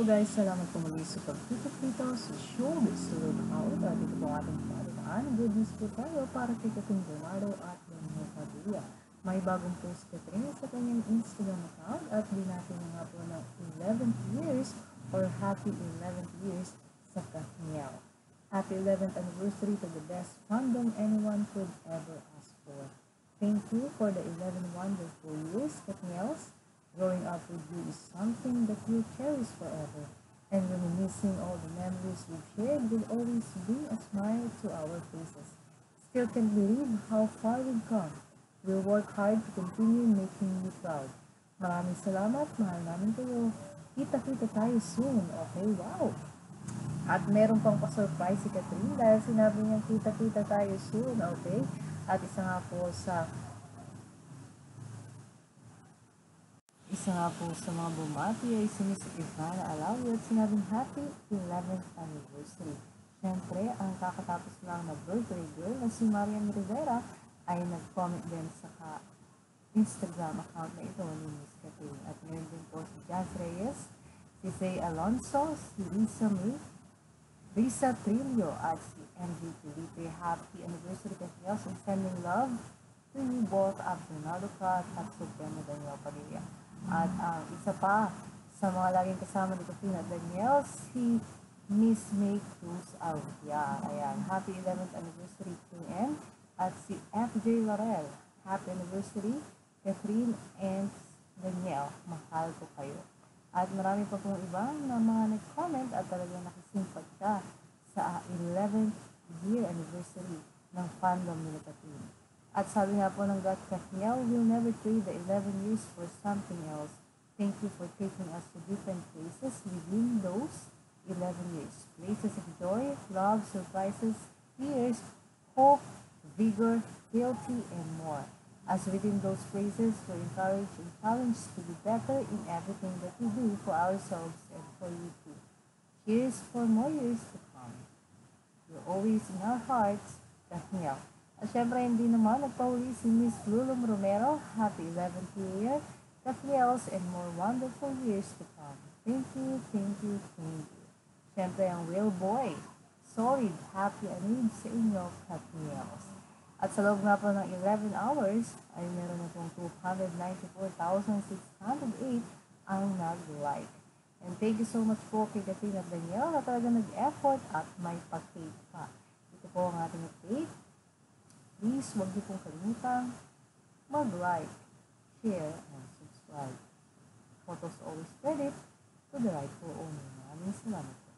Hello guys, salamat po muli sa pagtutok dito sa Showbiz Tulog Out. At ito po ating palitaan. Good news po tayo para kay Kating Bernardo at Daniel Padilla. May bagong post ka rin sa kanyang Instagram account at binati na nga po ng 11th years or happy 11th years sa Katniel. Happy 11th anniversary to the best fandom anyone could ever ask for. Thank you for the 11 wonderful years, Katniels. Growing up with you is something that you'll cherish forever. And reminiscing all the memories we've shared will always bring a smile to our faces. Still can't believe how far we've come. We'll work hard to continue making you proud. Maraming salamat, mahal namin kayo. Kita-kita tayo soon, okay? Wow! At meron pang pa-surprise si Catherine dahil sinabi niya kita-kita tayo soon, okay? At isa nga po sa isa nga po sa mga bumati ay si Miss Ivana Alawi at sinabing happy 11th anniversary. Siyempre, ang kakatapos lang na birthday girl na si Marian Rivera ay nag-comment din sa ka Instagram account na ito ni Miss Catherine. At meron din po si Jazz Reyes, si Zay Alonso, si Lisa May, Risa Trillo at si MJ Felipe. Happy anniversary Catherine and sending love to you both at Bernardo Cat at Supremo Daniel Padilla. At ang isa pa sa mga laging kasama ni Katrina Daniel, si Miss May Cruz Alvia. Ayan, happy 11th anniversary to M. At si FJ Laurel, happy anniversary, Catherine and Daniel. Mahal ko kayo. At marami pa pong ibang na mga nag-comment at talagang nakisimpag ka sa 11th year anniversary ng fandom ni Katrina. At sabi nga po ng God Kathniel, we'll never trade the 11 years for something else. Thank you for taking us to different places within those 11 years. Places of joy, love, surprises, fears, hope, vigor, guilty, and more. As within those places, we're encouraged and challenged to be better in everything that we do for ourselves and for you too. Here's for more years to come. You're always in our hearts, Kathniel. At syempre, hindi naman nagpahuli si Miss Lulum Romero. Happy 11th year, Kathniels, and more wonderful years to come. Thank you, thank you, thank you. Syempre, ang real boy. Solid, happy anid sa inyo, Kathniels. At sa loob nga po ng 11 hours, ay meron na pong 294,608 ang nag-like. And thank you so much po kay Katrina Daniel na talaga nag-effort at may pa-cake pa. Ito po ang ating update. Please, huwag niyo pong kalimutan mag-like, share, and subscribe. Photos always credit to the rightful owner. Maraming salamat po.